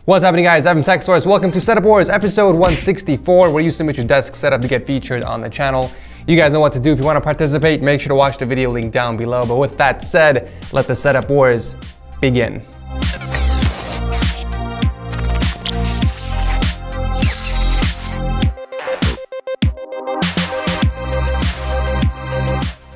What's happening guys, Evan TechSource. Welcome to Setup Wars episode 164 where you submit your desk setup to get featured on the channel. You guys know what to do. If you want to participate, make sure to watch the video link down below. But with that said, let the Setup Wars begin.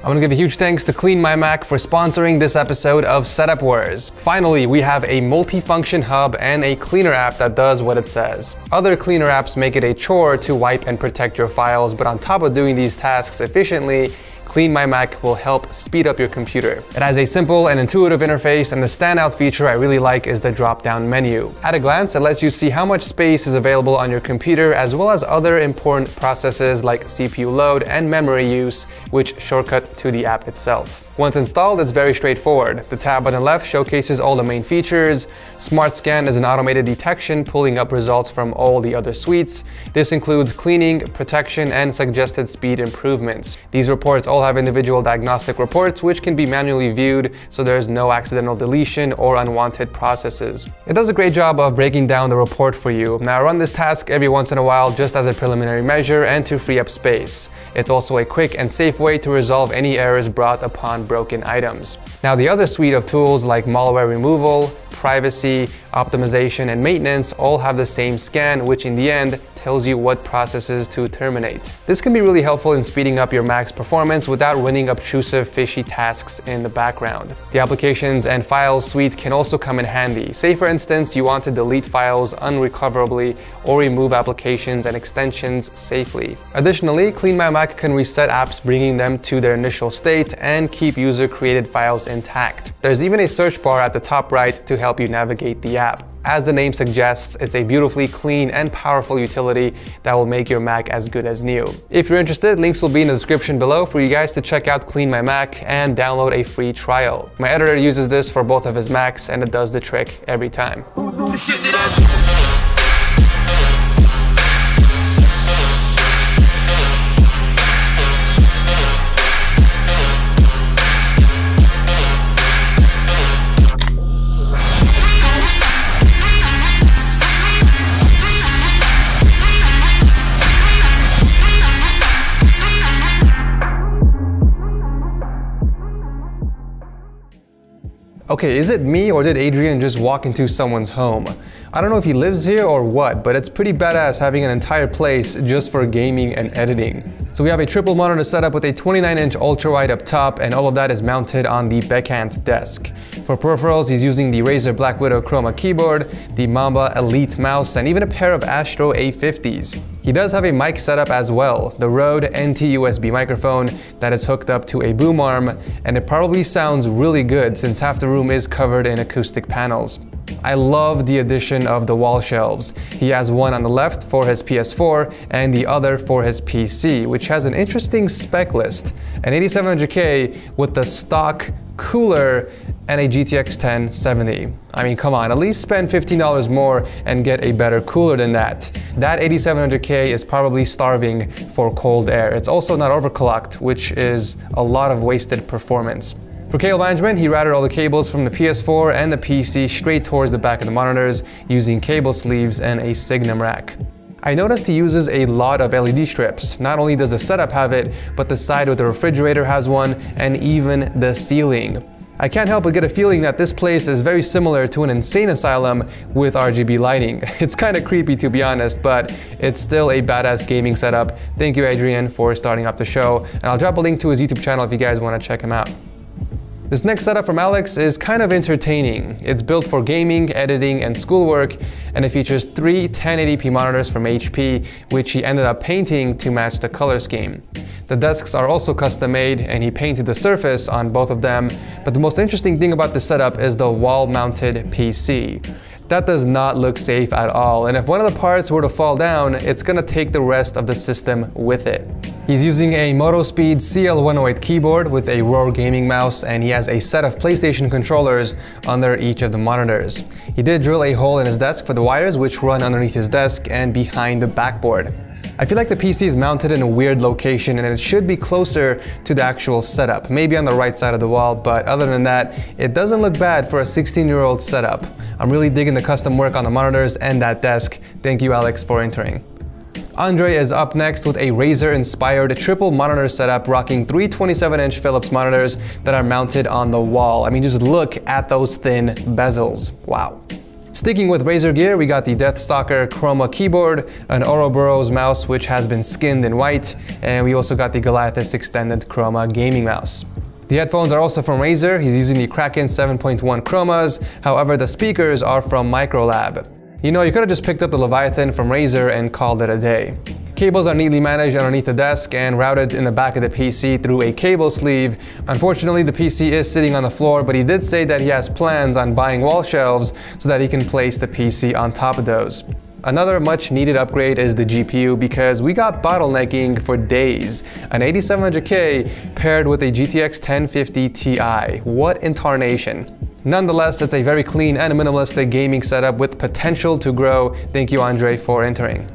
I want to give a huge thanks to Clean My Mac for sponsoring this episode of Setup Wars. Finally, we have a multi-function hub and a cleaner app that does what it says. Other cleaner apps make it a chore to wipe and protect your files, but on top of doing these tasks efficiently, Clean My Mac will help speed up your computer. It has a simple and intuitive interface and the standout feature I really like is the drop-down menu. At a glance, it lets you see how much space is available on your computer as well as other important processes like CPU load and memory use, which shortcut to the app itself. Once installed, it's very straightforward. The tab on the left showcases all the main features. Smart Scan is an automated detection pulling up results from all the other suites. This includes cleaning, protection, and suggested speed improvements. These reports all have individual diagnostic reports which can be manually viewed so there's no accidental deletion or unwanted processes. It does a great job of breaking down the report for you. Now I run this task every once in a while just as a preliminary measure and to free up space. It's also a quick and safe way to resolve any errors brought upon broken items. Now the other suite of tools like malware removal, privacy, optimization, and maintenance all have the same scan, which in the end tells you what processes to terminate. This can be really helpful in speeding up your Mac's performance without running obtrusive fishy tasks in the background. The applications and files suite can also come in handy. Say for instance, you want to delete files unrecoverably or remove applications and extensions safely. Additionally, Clean My Mac can reset apps bringing them to their initial state and keep user created files intact. There's even a search bar at the top right to help you navigate the app. As the name suggests, it's a beautifully clean and powerful utility that will make your Mac as good as new. If you're interested, links will be in the description below for you guys to check out Clean My Mac and download a free trial. My editor uses this for both of his Macs and it does the trick every time. Okay, is it me or did Adrian just walk into someone's home? I don't know if he lives here or what, but it's pretty badass having an entire place just for gaming and editing. So we have a triple monitor setup with a 29-inch ultra-wide up top, and all of that is mounted on the Bekant desk. For peripherals, he's using the Razer Black Widow Chroma keyboard, the Mamba Elite mouse, and even a pair of Astro A50s. He does have a mic setup as well, the Rode NT USB microphone that is hooked up to a boom arm, and it probably sounds really good since half the room is covered in acoustic panels. I love the addition of the wall shelves. He has one on the left for his PS4 and the other for his PC, which has an interesting spec list. An 8700K with the stock cooler and a GTX 1070. I mean, come on, at least spend $15 more and get a better cooler than that. That 8700K is probably starving for cold air. It's also not overclocked, which is a lot of wasted performance. For cable management, he routed all the cables from the PS4 and the PC straight towards the back of the monitors using cable sleeves and a Signum rack. I noticed he uses a lot of LED strips. Not only does the setup have it, but the side with the refrigerator has one, and even the ceiling. I can't help but get a feeling that this place is very similar to an insane asylum with RGB lighting. It's kind of creepy to be honest, but it's still a badass gaming setup. Thank you Adrian for starting up the show, and I'll drop a link to his YouTube channel if you guys want to check him out. This next setup from Alex is kind of entertaining. It's built for gaming, editing, and schoolwork, and it features three 1080p monitors from HP, which he ended up painting to match the color scheme. The desks are also custom made, and he painted the surface on both of them, but the most interesting thing about this setup is the wall-mounted PC. That does not look safe at all, and if one of the parts were to fall down, it's gonna take the rest of the system with it. He's using a Motospeed CL108 keyboard with a Roar gaming mouse and he has a set of PlayStation controllers under each of the monitors. He did drill a hole in his desk for the wires which run underneath his desk and behind the backboard. I feel like the PC is mounted in a weird location and it should be closer to the actual setup, maybe on the right side of the wall, but other than that, it doesn't look bad for a 16 year old setup. I'm really digging the custom work on the monitors and that desk. Thank you Alex for entering. Andre is up next with a Razer-inspired triple monitor setup rocking three 27-inch Philips monitors that are mounted on the wall. I mean, just look at those thin bezels. Wow. Sticking with Razer gear, we got the Deathstalker Chroma keyboard, an Ouroboros mouse which has been skinned in white, and we also got the Goliathus Extended Chroma gaming mouse. The headphones are also from Razer, he's using the Kraken 7.1 Chromas, however the speakers are from Microlab. You know, you could have just picked up the Leviathan from Razer and called it a day. Cables are neatly managed underneath the desk and routed in the back of the PC through a cable sleeve. Unfortunately, the PC is sitting on the floor, but he did say that he has plans on buying wall shelves so that he can place the PC on top of those. Another much needed upgrade is the GPU because we got bottlenecking for days. An 8700K paired with a GTX 1050 Ti. What in tarnation? Nonetheless, it's a very clean and minimalistic gaming setup with potential to grow. Thank you, Andre, for entering.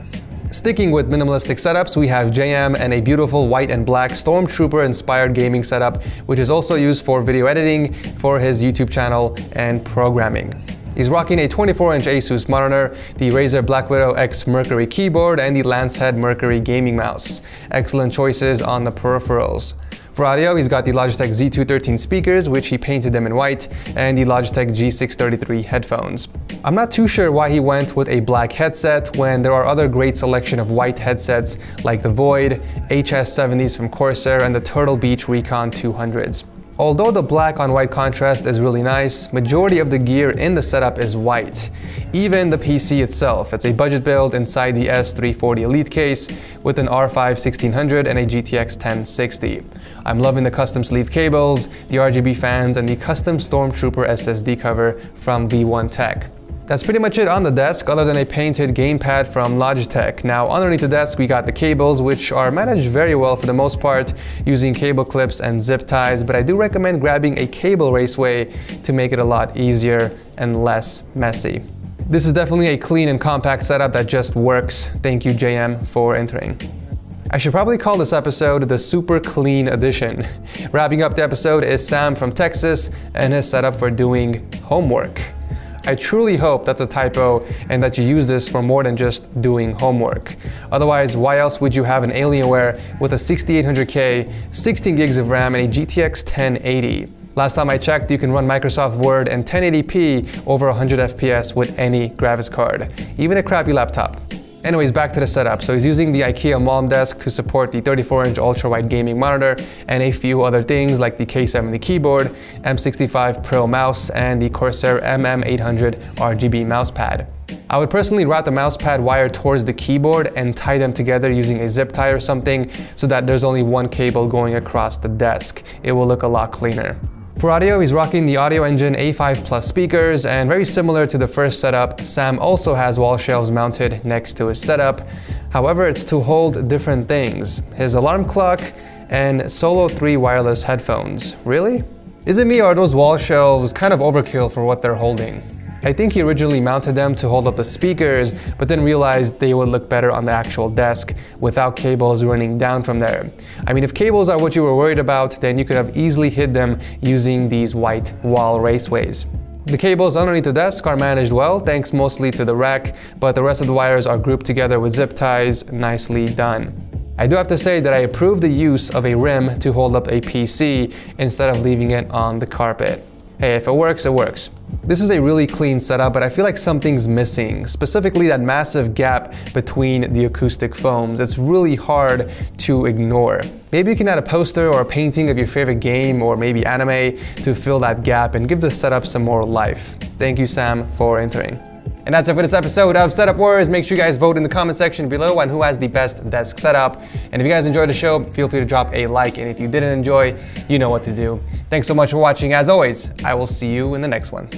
Sticking with minimalistic setups, we have JM and a beautiful white and black Stormtrooper inspired gaming setup, which is also used for video editing for his YouTube channel and programming. He's rocking a 24-inch Asus monitor, the Razer Black Widow X Mercury keyboard, and the Lancehead Mercury gaming mouse. Excellent choices on the peripherals. For audio, he's got the Logitech Z213 speakers, which he painted them in white, and the Logitech G633 headphones. I'm not too sure why he went with a black headset when there are other great selection of white headsets like the Void, HS70s from Corsair, and the Turtle Beach Recon 200s. Although the black on white contrast is really nice, majority of the gear in the setup is white. Even the PC itself, it's a budget build inside the S340 Elite case with an R5 1600 and a GTX 1060. I'm loving the custom sleeve cables, the RGB fans, and the custom Stormtrooper SSD cover from V1 Tech. That's pretty much it on the desk other than a painted gamepad from Logitech. Now underneath the desk we got the cables which are managed very well for the most part using cable clips and zip ties but I do recommend grabbing a cable raceway to make it a lot easier and less messy. This is definitely a clean and compact setup that just works. Thank you JM for entering. I should probably call this episode the super clean edition. Wrapping up the episode is Sam from Texas and his setup for doing homework. I truly hope that's a typo and that you use this for more than just doing homework. Otherwise, why else would you have an Alienware with a 6800K, 16 gigs of RAM, and a GTX 1080? Last time I checked, you can run Microsoft Word and 1080p over 100 FPS with any graphics card, even a crappy laptop. Anyways, back to the setup. So he's using the IKEA Malm desk to support the 34-inch ultra-wide gaming monitor and a few other things like the K70 keyboard, M65 Pro mouse, and the Corsair MM800 RGB mousepad. I would personally route the mousepad wire towards the keyboard and tie them together using a zip tie or something so that there's only one cable going across the desk. It will look a lot cleaner. For audio, he's rocking the Audioengine A5 Plus speakers, and very similar to the first setup, Sam also has wall shelves mounted next to his setup. However, it's to hold different things. His alarm clock and Solo 3 wireless headphones. Really? Is it me or are those wall shelves kind of overkill for what they're holding? I think he originally mounted them to hold up the speakers, but then realized they would look better on the actual desk without cables running down from there. I mean, if cables are what you were worried about, then you could have easily hid them using these white wall raceways. The cables underneath the desk are managed well, thanks mostly to the rack, but the rest of the wires are grouped together with zip ties, nicely done. I do have to say that I approve the use of a rim to hold up a PC instead of leaving it on the carpet. Hey, if it works, it works. This is a really clean setup, but I feel like something's missing, specifically that massive gap between the acoustic foams. It's really hard to ignore. Maybe you can add a poster or a painting of your favorite game or maybe anime to fill that gap and give the setup some more life. Thank you, Sam, for entering. And that's it for this episode of Setup Wars. Make sure you guys vote in the comment section below on who has the best desk setup. And if you guys enjoyed the show, feel free to drop a like. And if you didn't enjoy, you know what to do. Thanks so much for watching. As always, I will see you in the next one.